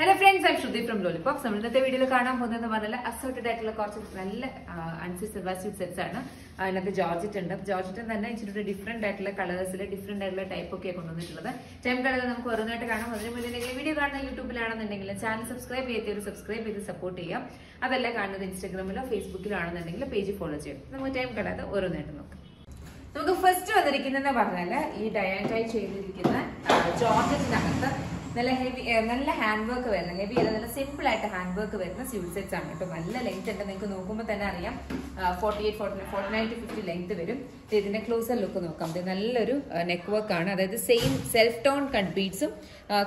Hello friends I Shruti from Lollipops നമ്മൾ ഇന്നത്തെ വീഡിയോയിൽ കാണാൻ പോകുന്നത് പറഞ്ഞാൽ അസോർട്ടഡ് ആയിട്ടുള്ള കുറച്ച് നല്ല അൺസി സിൽവർ സെറ്റ്സ് ആണ്. അതിനകത്ത് ജോർജറ്റ് ഉണ്ട്. ജോർജറ്റ് തന്നെ ഇച്ചിരി ഡിഫറെന്റ് ആയിട്ടുള്ള കളേഴ്സിൽ ഡിഫറെന്റ് ആയിട്ടുള്ള ടൈപ്പ് ഒക്കെ കൊണ്ടുവന്നിട്ടുള്ളത്. ടൈം കളർ നമുക്ക് ഓരോന്നായിട്ട് കാണാം. അതിന് മുന്നേ വീഡിയോ കാണുന്ന യൂട്യൂബിലാണെന്നുണ്ടെങ്കിൽ ചാനൽ സബ്സ്ക്രൈബ് ചെയ്തൊരു സബ്സ്ക്രൈബ് ചെയ്ത് സപ്പോർട്ട് ചെയ്യാം. അതല്ല കാണുന്നത് ഇൻസ്റ്റാഗ്രാമിലോ ഫേസ്ബുക്കിലോ ആണെന്നുണ്ടെങ്കിൽ പേജ് ഫോളോ ചെയ്യാം. നമുക്ക് ടൈം കളർ ഓരോന്നായിട്ട് നോക്കാം. നമുക്ക് ഫസ്റ്റ് വന്നിരിക്കുന്നതെന്ന് പറഞ്ഞാൽ ഈ ഡയാന്റായി ചെയ്തിരിക്കുന്ന ജോർജറ്റിനകത്ത് നല്ല ഹെവി നല്ല ഹാൻഡ് വർക്ക് വരുന്ന ഹെവി അല്ല നല്ല സിമ്പിൾ ആയിട്ട് ഹാൻഡ് വർക്ക് വരുന്ന സ്യൂട്ട് സെറ്റ്സ് ആണ് കേട്ടോ. നല്ല ലെങ്ത് ഉണ്ട്. നിങ്ങൾക്ക് നോക്കുമ്പോൾ തന്നെ അറിയാം. Forty eight forty forty nine to fifty length വരും. ഇത് ഇതിന്റെ ക്ലോസർ ലുക്ക് നോക്കാം. ഇത് നല്ലൊരു നെക്ക് വർക്ക് ആണ്. അതായത് സെയിം സെൽഫ് ടോൺ കട്ട് ബീഡ്സും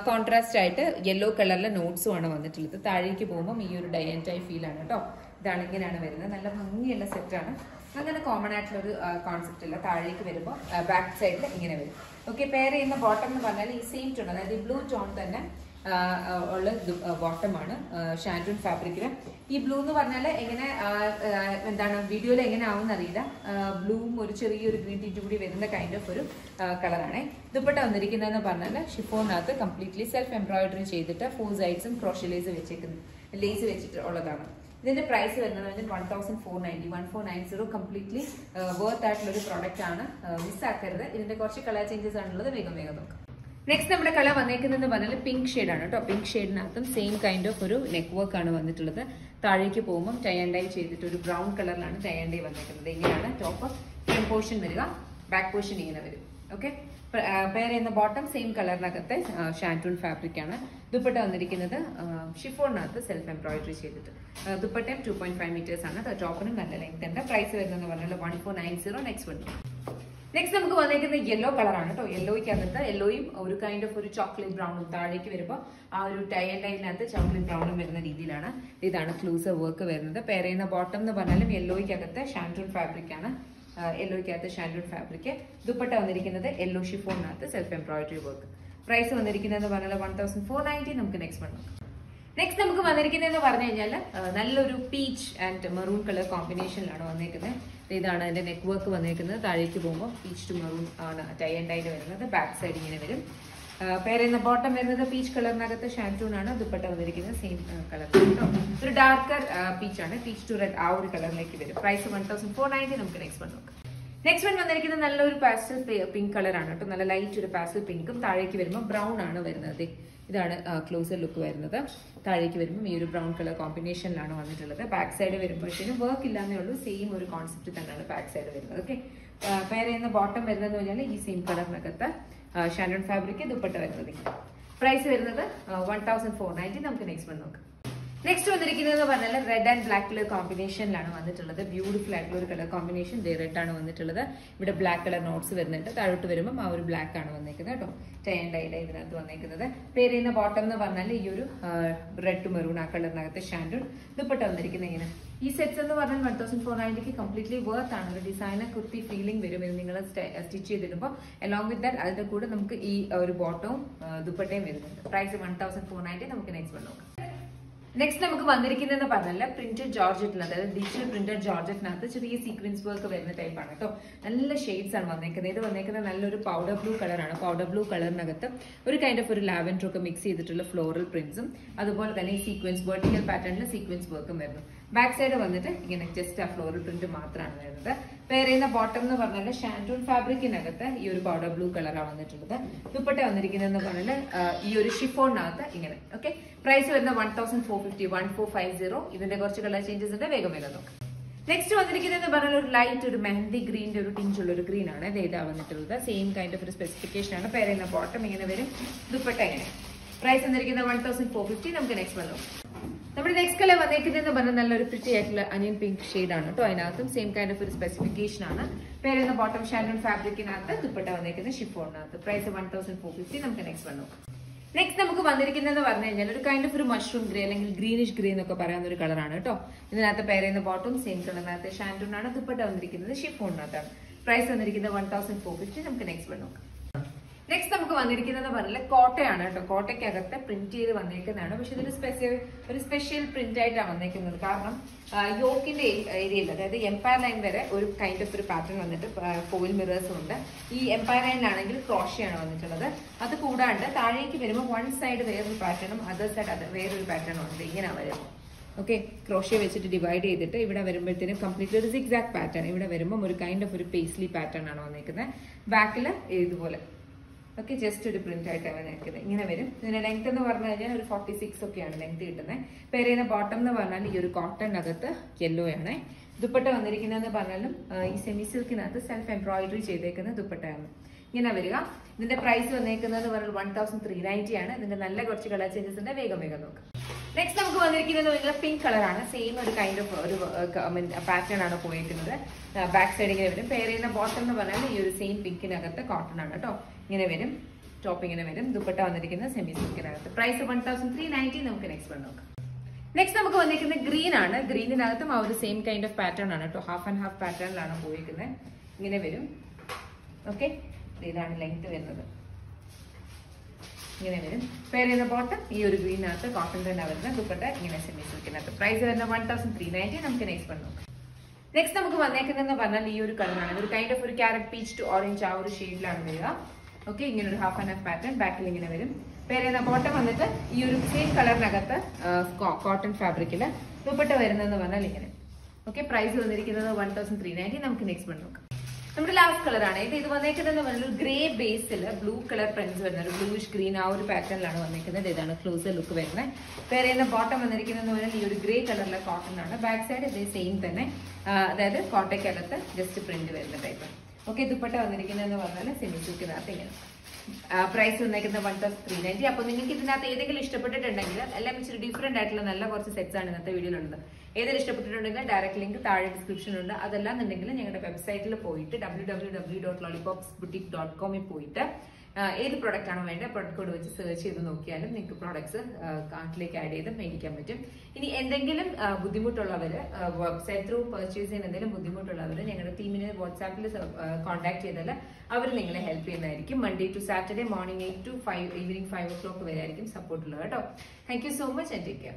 കോൺട്രാസ്റ്റ് ആയിട്ട് യെല്ലോ കളറിലെ നോട്ട്സും ആണ് വന്നിട്ടുള്ളത്. താഴേക്ക് പോകുമ്പോൾ ഈ ഒരു ഡയന്റായി ഫീൽ ആണ് കേട്ടോ. ഇതാണ് ഇങ്ങനെയാണ് വരുന്നത്. നല്ല ഭംഗിയുള്ള സെറ്റാണ് അങ്ങനെ കോമൺ ആയിട്ടുള്ള ഒരു കോൺസെപ്റ്റ് അല്ല താഴേക്ക് വരുമ്പോൾ ബാക്ക് സൈഡിൽ ഇങ്ങനെ വരും. ഓക്കെ പെയർ ചെയ്യുന്ന ബോട്ടം എന്ന് പറഞ്ഞാൽ ഈ സെയിം ടോൺ അതായത് ഈ ബ്ലൂ ടോൺ തന്നെ ഉള്ള ബോട്ടമാണ് ഷാൻഡൂൺ ഫാബ്രിക്കിന് ഈ ബ്ലൂ എന്ന് പറഞ്ഞാൽ എങ്ങനെ എന്താണ് വീഡിയോയിൽ എങ്ങനെ ആവും അറിയില്ല. ബ്ലൂവും ഒരു ചെറിയൊരു ഗ്രീൻ ടീറ്റ് കൂടി വരുന്ന കൈൻഡ് ഓഫ് ഒരു കളറാണ് ദുപ്പട്ട വന്നിരിക്കുന്നതെന്ന് പറഞ്ഞാൽ ഷിഫോണിനകത്ത് കംപ്ലീറ്റ്ലി സെൽഫ് എംബ്രോയിഡറി ചെയ്തിട്ട് ഫോർ സൈഡ്സും ക്രോഷ്യലേസ് വെച്ചേക്കുന്നു ലേസ് വെച്ചിട്ട് ഉള്ളതാണ്. ഇതിന്റെ പ്രൈസ് വരുന്നത് one thousand four ninety one four nine zero completely worth ആയിട്ടുള്ള ഒരു പ്രോഡക്റ്റ് ആണ് മിസ് ആക്കരുത്. ഇതിന്റെ കുറച്ച് കളർ ചേഞ്ചസ് ആണുള്ളത് വേഗം വേഗം നോക്കാം. നെക്സ്റ്റ് നമ്മുടെ കളർ വന്നേക്കുന്നതെന്ന് പറഞ്ഞാൽ പിങ്ക് ആണ് കേട്ടോ. പിങ്ക് ഷെയ്ഡിനകത്തും സെയിം കൈൻഡ് ഓഫ് ഒരു നെക്ക് വർക്ക് ആണ് വന്നിട്ടുള്ളത്. താഴേക്ക് പോകുമ്പോൾ ടൈ ആൻഡ് ഡൈ ചെയ്തിട്ട് ഒരു ബ്രൗൺ കളറിലാണ് ടൈ ആൻഡ് ഡൈ വന്നിട്ടുള്ളത് ഇങ്ങനെയാണ് ടോപ്പ് ഫ്രണ്ട് പോർഷൻ വരിക ബാക്ക് പോർഷൻ ഇങ്ങനെ വരും. ഓക്കെ പേര് ചെയ്യുന്ന ബോട്ടം സെയിം കളറിനകത്തെ ഷാന്റൂൺ ഫാബ്രിക് ആണ്. ദുപ്പട്ട വന്നിരിക്കുന്നത് ഷിഫോണിനകത്ത് സെൽഫ് എംബ്രോയിഡറി ചെയ്തിട്ട്. ദുപ്പട്ടയും ടു പോയിന്റ് ഫൈവ് മീറ്റേഴ്സ് ആണ്. ടോപ്പിനും നല്ല ലെങ്ത് ഉണ്ട്. പ്രൈസ് വരുന്നത് പറഞ്ഞാൽ one four nine zero next one next നമുക്ക് വന്നിരിക്കുന്നത് യെല്ലോ കളറാണ് കേട്ടോ യെല്ലോയ്ക്കകത്ത് യെല്ലോയും ഒരു കൈൻഡ് ഓഫ് ഒരു ചോക്ലേറ്റ് ബ്രൗണും താഴേക്ക് വരുമ്പോൾ ആ ഒരു ടൈ ആൻഡ് ലൈനിനകത്ത് ചോക്ലേറ്റ് ബ്രൗണും വരുന്ന രീതിയിലാണ് ഇതാണ് ക്ലൂസർ വർക്ക് വരുന്നത്. പേരയുന്ന ബോട്ടം എന്ന് പറഞ്ഞാലും യെല്ലോയ്ക്കകത്ത് ഷാൻഡൂൺ ഫാബ്രിക് ആണ്. യെല്ലോയ്ക്കകത്ത് ഷാൻഡ്രൂൺ ഫാബ്രിക് ദുപ്പട്ട വന്നിരിക്കുന്നത് യെല്ലോ ഷിഫോണിനകത്ത് സെൽഫ് എംബ്രോയിഡറി വർക്ക് പ്രൈസ് വന്നിരിക്കുന്നത് പറഞ്ഞാൽ വൺ തൗസൻഡ് ഫോർ നയന്റി നമുക്ക് നെക്സ്റ്റ് വൺ നോക്കാം. നെക്സ്റ്റ് നമുക്ക് വന്നിരിക്കുന്നതെന്ന് പറഞ്ഞു കഴിഞ്ഞാൽ നല്ലൊരു പീച്ച് ആൻഡ് മെറൂൺ കളർ കോമ്പിനേഷനിലാണ് വന്നിരിക്കുന്നത് ഇതാണ് അതിന്റെ നെക്ക് വർക്ക് വന്നിരിക്കുന്നത്. താഴേക്ക് പോകുമ്പോൾ പീച്ച് ടു മെറൂൺ ആണ് ടൈ ആൻഡ് ടൈൽ വരുന്നത്. ബാക്ക് സൈഡ് ഇങ്ങനെ വരും. പേരെന്ന ബോട്ടം വരുന്നത് പീച്ച് കളറിനകത്ത് ഷാന്റൂൺ ആണ് ദുപ്പട്ട വന്നിരിക്കുന്നത് സെയിം കളർ ഒരു ഡാർക്കർ പീച്ച് ആണ്. പീച്ച് ടു റെഡ് ആ ഒരു കളറിലേക്ക് വരും. Price one thousand four ninety നമുക്ക് നെക്സ്റ്റ് വൺ നോക്കാം. നെക്സ്റ്റ് വൺ വന്നിരിക്കുന്നത് നല്ലൊരു പാസ്റ്റൽ പിങ്ക് കളറാണ് കേട്ടോ. നല്ല ലൈറ്റ് ഒരു പാസ്റ്റൽ പിങ്കും താഴേക്ക് വരുമ്പോൾ ബ്രൗൺ ആണ് വരുന്നത്. ഇതാണ് ക്ലോസർ ലുക്ക് വരുന്നത്. താഴേക്ക് വരുമ്പോൾ ഈ ഒരു ബ്രൗൺ കളർ കോമ്പിനേഷനിലാണ് വന്നിട്ടുള്ളത്. ബാക്ക് സൈഡ് വരുമ്പോഴത്തേനും വർക്ക് ഇല്ലാന്നേ ഉള്ളൂ. സെയിം ഒരു കോൺസെപ്റ്റ് തന്നെയാണ് ബാക്ക് സൈഡ് വരുന്നത്. ഓക്കെ പേർ ചെയ്യുന്ന ബോട്ടം വരുന്നത് പറഞ്ഞാൽ ഈ സെയിം കളറിനകത്ത് ഷാൻഡൺ ഫാബ്രിക് ദുപ്പട്ട വരുന്നത്. പ്രൈസ് വരുന്നത് വൺ തൗസൻഡ് ഫോർ നയന്റി നമുക്ക് നെക്സ്റ്റ് വൺ നോക്കാം. നെക്സ്റ്റ് വന്നിരിക്കുന്നത് പറഞ്ഞാൽ റെഡ് ആൻഡ് ബ്ലാക്ക് കളർ കോമ്പിനേഷനിലാണ് വന്നിട്ടുള്ളത്. ബ്യൂട്ടിഫുൾ ആയിട്ടുള്ള ഒരു കളർ കോമ്പിനേഷൻ റെഡ് ആണ് വന്നിട്ടുള്ളത്. ഇവിടെ ബ്ലാക്ക് കളർ നോട്ട്സ് വരുന്നുണ്ട്. താഴോട്ട് വരുമ്പോൾ ആ ഒരു ബ്ലാക്ക് ആണ് വന്നിരിക്കുന്നത് കേട്ടോ. ടൈ ആൻഡ് ഡൈല ഇതിനകത്ത് വന്നിരിക്കുന്നത് ചെയ്യുന്ന ബോട്ടം എന്ന് പറഞ്ഞാൽ ഈ ഒരു റെഡ് മെറൂൺ ആ കളറിനകത്ത് ഷാൻഡൂൺ ദുപ്പട്ട വന്നിരിക്കുന്നത് ഇങ്ങനെ. ഈ സെറ്റ്സ് എന്ന് പറഞ്ഞാൽ വൺ തൗസൻഡ് ഫോർ നയന്റിക്ക് കംപ്ലീറ്റ്ലി വർത്ത് ആണ്. ഒരു ഡിസൈനർ കുർത്തി ഫീലിംഗ് വരും. ഇത് നിങ്ങൾ സ്റ്റിച്ച് ചെയ്തിടുമ്പോൾ അലോങ് വിത്ത് ദാറ്റ് അതിന്റെ കൂടെ നമുക്ക് ഈ ഒരു ബോട്ടവും ദുപ്പട്ടയും വരുന്നുണ്ട്. Price one thousand four ninety നമുക്ക് നെക്സ്റ്റ് വൺ നോക്കാം. നെക്സ്റ്റ് നമുക്ക് വന്നിരിക്കുന്നതെന്ന് പറഞ്ഞാൽ പ്രിന്റഡ് ജോർജറ്റിന് അതായത് ഡിജിറ്റൽ പ്രിന്റഡ് ജോർജറ്റിനകത്ത് ചെറിയ സീക്വൻസ് വർക്ക് വരുന്ന ടൈപ്പാണ് കേട്ടോ. നല്ല ഷെയ്ഡ്സ് ആണ് വന്നേക്കുന്നത്. ഇത് വന്നേക്കുന്നത് നല്ലൊരു പൗഡർ ബ്ലൂ കളറാണ് പൗഡർ ബ്ലൂ കളറിനകത്ത് ഒരു കൈൻഡ് ഓഫ് ഒരു ലാവൻഡർ ഒക്കെ മിക്സ് ചെയ്തിട്ടുള്ള ഫ്ലോറൽ പ്രിന്റ്സും അതുപോലെ തന്നെ സീക്വൻസ് വെർട്ടിക്കൽ പാറ്റേണിൽ സീക്വൻസ് വർക്കും വരുന്നു. ബാക്ക് സൈഡ് വന്നിട്ട് ഇങ്ങനെ ജസ്റ്റ് ആ ഫ്ലോറൽ പ്രിന്റ് മാത്രമാണ് വരുന്നത്. പേർ ചെയ്യുന്ന ബോട്ടം എന്ന് പറഞ്ഞാൽ ഷാൻഡൂൺ ഫാബ്രിക്കിനകത്ത് ഈ ഒരു പൗഡർ ബ്ലൂ കളറാണ് വന്നിട്ടുള്ളത്. ദുപ്പട്ട വന്നിരിക്കുന്നതെന്ന് പറഞ്ഞാൽ ഈ ഒരു ഷിഫോണിനകത്ത് ഇങ്ങനെ ഓക്കെ പ്രൈസ് വരുന്ന one thousand four fifty one four five zero ഇതിന്റെ കുറച്ച് കളർ ചേഞ്ചസ് ഉണ്ട് വേഗം വേഗം നോക്കാം. നെക്സ്റ്റ് വന്നിരിക്കുന്നത് പറഞ്ഞാൽ ഒരു ലൈറ്റ് ഒരു മെഹന്തി ഗ്രീന്റെ ഒരു ടിഞ്ച് ഉള്ള ഒരു ഗ്രീൻ ആണ്. ഇത് വന്നിട്ടുള്ളത്. സെയിം കൈൻഡ് ഓഫ് ഒരു സ്പെസിഫിക്കേഷൻ ആണ്. പേർ ബോട്ടം ഇങ്ങനെ വരും. ദുപ്പട്ട ഇങ്ങനെ. പ്രൈസ് വന്നിരിക്കുന്നത് വൺ തൗസൻഡ് ഫോർ ഫിഫ്റ്റി നമുക്ക് നെക്സ്റ്റ് വന്നു നമ്മുടെ നെക്സ്റ്റ് കളർ വന്നേക്കുന്നതെന്ന് പറഞ്ഞാൽ നല്ലൊരു പ്രിറ്റി ആയിട്ടുള്ള അനിയൻ പിങ്ക് ആണ് കേട്ടോ അതിനകത്തും സെയിം കൈൻഡ് ഓഫ് ഒരു സ്പെസിഫിക്കേഷൻ ആണ്. പേരുന്ന ബോട്ടം ഷാൻഡോൺ ഫാബ്രിക്കിനകത്ത് ദുപ്പട്ട വന്നേക്കുന്നത് ഷിഫോണിനകത്ത് price one thousand four fifty നമുക്ക് നെക്സ്റ്റ് വന്നു നെക്സ്റ്റ് നമുക്ക് വന്നിരിക്കുന്നതെന്ന് പറഞ്ഞു കഴിഞ്ഞാൽ ഒരു കൈൻഡ് ഓഫ് ഒരു മഷ്റൂം ഗ്രേ അല്ലെങ്കിൽ ഗ്രീനിഷ് ഗ്രേ എന്നൊക്കെ പറയുന്ന ഒരു കളറാണ് കേട്ടോ. ഇതിനകത്ത് പേരുന്ന ബോട്ടം സെയിം കളറിനകത്ത് ഷാൻഡൂൺ ആണ്. ദുപ്പട്ട വന്നിരിക്കുന്നത് ഷിഫോണിനകത്താണ് പ്രൈസ് വന്നിരിക്കുന്നത് വൺ തൗസൻഡ് ഫോർ ഫിഫ്റ്റി നമുക്ക് നെക്സ്റ്റ് വൺ നോക്കാം. നെക്സ്റ്റ് നമുക്ക് വന്നിരിക്കുന്നത് പറഞ്ഞാൽ കോട്ടയാണ് കേട്ടോ. കോട്ടയ്ക്കകത്ത് പ്രിന്റ് ചെയ്ത് വന്നേക്കുന്നതാണ്. പക്ഷെ ഇതൊരു സ്പെഷ്യൽ ഒരു സ്പെഷ്യൽ പ്രിന്റ് ആയിട്ടാണ് വന്നേക്കുന്നത്. കാരണം യോക്കിന്റെ ഏരിയയിൽ അതായത് എംപയർ ലൈൻ വരെ ഒരു കൈൻഡ് ഓഫ് ഒരു പാറ്റേൺ വന്നിട്ട് ഫോയിൽ മിറേഴ്സും ഉണ്ട്. ഈ എംപയർ ലൈനിലാണെങ്കിൽ ക്രോഷയാണ് വന്നിട്ടുള്ളത്. അത് കൂടാണ്ട് താഴേക്ക് വരുമ്പോൾ വൺ സൈഡ് വേറൊരു പാറ്റേണും അതർ സൈഡ് അത് വേറൊരു പാറ്റേണും ഉണ്ട്. ഇങ്ങനെ വരുമ്പോൾ ഓക്കെ ക്രോഷ്യ വെച്ചിട്ട് ഡിവൈഡ് ചെയ്തിട്ട് ഇവിടെ വരുമ്പോഴത്തേനും കംപ്ലീറ്റ് ഒരു സിക്സാക്ട് പാറ്റേൺ ഇവിടെ വരുമ്പോൾ ഒരു കൈൻഡ് ഓഫ് ഒരു പേസ്ലി പാറ്റേൺ ആണ് വന്നിരിക്കുന്നത് ബാക്കിൽ ഇതുപോലെ. ഓക്കെ ജസ്റ്റ് ഒരു പ്രിന്റ് ആയിട്ടാണ് നിൽക്കുന്നത്. ഇങ്ങനെ വരും. ഇതിന്റെ ലെങ്ത് എന്ന് പറഞ്ഞു കഴിഞ്ഞാൽ ഒരു ഫോർട്ടി സിക്സ് ഒക്കെയാണ് ലെങ്ത് കിട്ടുന്നത്. പേര് ചെയ്യുന്ന ബോട്ടം എന്ന് പറഞ്ഞാൽ ഈ ഒരു കോട്ടണിനകത്ത് യെല്ലോ ആണ്. ദുപ്പട്ട വന്നിരിക്കുന്നതെന്ന് പറഞ്ഞാലും ഈ സെമി സിൽക്കിനകത്ത് സെൽഫ് എംബ്രോയിഡറി ചെയ്തേക്കുന്ന ദുപ്പട്ടയാണ്. ഇങ്ങനെ വരിക. ഇതിന്റെ പ്രൈസ് വന്നേക്കുന്നത് പറഞ്ഞാൽ വൺ തൗസൻഡ് ത്രീ നയന്റി ആണ്. ഇതിന്റെ നല്ല കുറച്ച് കളർ ചേഞ്ചസ് ഉണ്ട്. വേഗം വേഗം നോക്കാം. നെക്സ്റ്റ് നമുക്ക് വന്നിരിക്കുന്നത് ഭയങ്കര പിങ്ക് കളറാണ് സെയിം ഒരു കൈൻഡ് ഓഫ് ഒരു പാറ്റേൺ ആണ് പോയിരിക്കുന്നത് ബാക്ക് സൈഡ് ഇങ്ങനെ വരും. പേര് ചെയ്യുന്ന ബോട്ടം എന്ന് പറഞ്ഞാൽ ഈ ഒരു സെയിം പിങ്കിനകത്ത് കോട്ടൺ ആണ് കേട്ടോ. ഇങ്ങനെ വരും. ടോപ്പ് ഇങ്ങനെ വരും. ദുപ്പട്ട വന്നിരിക്കുന്നത് semi സിൽക്കിനകത്ത് price one thousand three ninety നമുക്ക് നെക്സ്റ്റ് വൺ നോക്കാം. നെക്സ്റ്റ് നമുക്ക് വന്നിരിക്കുന്നത് ഗ്രീൻ ആണ്. ഗ്രീനിനകത്തും ആ ഒരു സെയിം കൈൻഡ് ഓഫ് പാറ്റേൺ ആണ് കേട്ടോ ഹാഫ് ആൻഡ് ഹാഫ് പാറ്റേണിലാണ് പോയിരിക്കുന്നത് ഇങ്ങനെ വരും. ഓക്കെ ഇതാണ് ലെങ്ത് വരുന്നത്. ഇങ്ങനെ വരും. പേര് ചെയ്യുന്ന ബോട്ടം ഈ ഒരു ഗ്രീനകത്ത് കോട്ടൺ തന്നെ വരുന്നത് ദുപ്പട്ട ഇങ്ങനെ സെമി സിൽക്കിനകത്ത് പ്രൈസ് വരുന്ന വൺ തൗസൻഡ് ത്രീ നയന്റി നമുക്ക് നെക്സ്റ്റ് വൺ നോക്കാം. നെക്സ്റ്റ് നമുക്ക് വന്നേക്കുന്നതെന്ന് പറഞ്ഞാൽ ഈ ഒരു കളറാണ് ഒരു കൈൻഡ് ഓഫ് ഒരു ക്യാരറ്റ് പീച്ച് ടു ഓറഞ്ച് ആ ഒരു ഷെയ്ഡിലാണ് വരിക. ഓക്കെ ഇങ്ങനെ ഒരു ഹാഫ് ആൻഡ് ഹാഫ് പാറ്റേൺ ബാക്കിൽ ഇങ്ങനെ വരും. പേര് ബോട്ടം വന്നിട്ട് ഈ ഒരു സെയിം കളറിനകത്ത് കോട്ടൺ ഫാബ്രിക്കിൽ ദുപ്പട്ട വരുന്നതെന്ന് പറഞ്ഞാൽ ഇങ്ങനെ. ഓക്കെ പ്രൈസ് വന്നിരിക്കുന്നത് വൺ തൗസൻഡ് ത്രീ നയന്റി നമുക്ക് നെക്സ്റ്റ് വൺ നോക്കാം. നമ്മുടെ ലാസ്റ്റ് കളറാണ് ഇത് ഇത് വന്നേക്കുന്നത് പറഞ്ഞാൽ ഗ്രേ ബേസിൽ ബ്ലൂ കളർ പ്രിന്റ്സ് വരുന്ന ഒരു ബ്ലൂഷ് ഗ്രീൻ ആ ഒരു പാറ്റേണിലാണ് വന്നിരിക്കുന്നത് ഇതാണ് ക്ലോസ് ലുക്ക് വരുന്നത്. വേറെ ബോട്ടം വന്നിരിക്കുന്നത് പറഞ്ഞാൽ ഈ ഒരു ഗ്രേ കളറിലെ കോട്ടൺ ആണ്. ബാക്ക് സൈഡ് ഇതേ സെയിം തന്നെ. അതായത് കോട്ടയ്ക്കകത്ത് ജസ്റ്റ് പ്രിന്റ് വരുന്ന ടൈപ്പ് ഓക്കെ ദുപ്പട്ട വന്നിരിക്കുന്നതെന്ന് പറഞ്ഞാൽ സെമി സിൽക്കിനകത്ത് ഇങ്ങനെ. പ്രൈസ് വന്നേക്കുന്നത് വൺ തൗസൻഡ് ത്രീ നയന്റി അപ്പോൾ നിങ്ങൾക്ക് ഇതിനകത്ത് ഏതെങ്കിലും ഇഷ്ടപ്പെട്ടിട്ടുണ്ടെങ്കിൽ എല്ലാം ഇച്ചിരി ഡിഫറെന്റ് ആയിട്ടുള്ള നല്ല കുറച്ച് സെറ്റ്സ് ആണ് ഇന്നത്തെ വീഡിയോയിലുള്ളത്. ഏതെങ്കിലും ഇഷ്ടപ്പെട്ടിട്ടുണ്ടെങ്കിൽ ഡയറക്റ്റ് ലിങ്ക് താഴെ ഡിസ്ക്രിപ്ഷൻ ഉണ്ട്. അതെല്ലാം എന്നുണ്ടെങ്കിൽ ഞങ്ങളുടെ വെബ്സൈറ്റിൽ പോയിട്ട് W W W dot Lollipops boutique dot കോമിൽ പോയിട്ട് ഏത് പ്രോഡക്റ്റ് ആണോ വേണ്ടത് പ്രൊഡക്റ്റ് കോഡ് വെച്ച് സെർച്ച് ചെയ്ത് നോക്കിയാലും നിങ്ങൾക്ക് പ്രോഡക്ട്സ് കാർട്ടിലേക്ക് ആഡ് ചെയ്ത് മേടിക്കാൻ പറ്റും. ഇനി എന്തെങ്കിലും ബുദ്ധിമുട്ടുള്ളവർ വെബ്സൈറ്റ് ത്രൂ പർച്ചേസ് ചെയ്യാൻ എന്തെങ്കിലും ബുദ്ധിമുട്ടുള്ളവർ ഞങ്ങളുടെ ടീമിന് വാട്സാപ്പിൽ കോൺടാക്ട് ചെയ്താൽ അവർ നിങ്ങളെ ഹെൽപ്പ് ചെയ്യുന്നതായിരിക്കും. Monday to Saturday morning eight to five evening five o'clock വരെ ആയിരിക്കും സപ്പോർട്ടുള്ളത് കേട്ടോ. Thank you so much and take care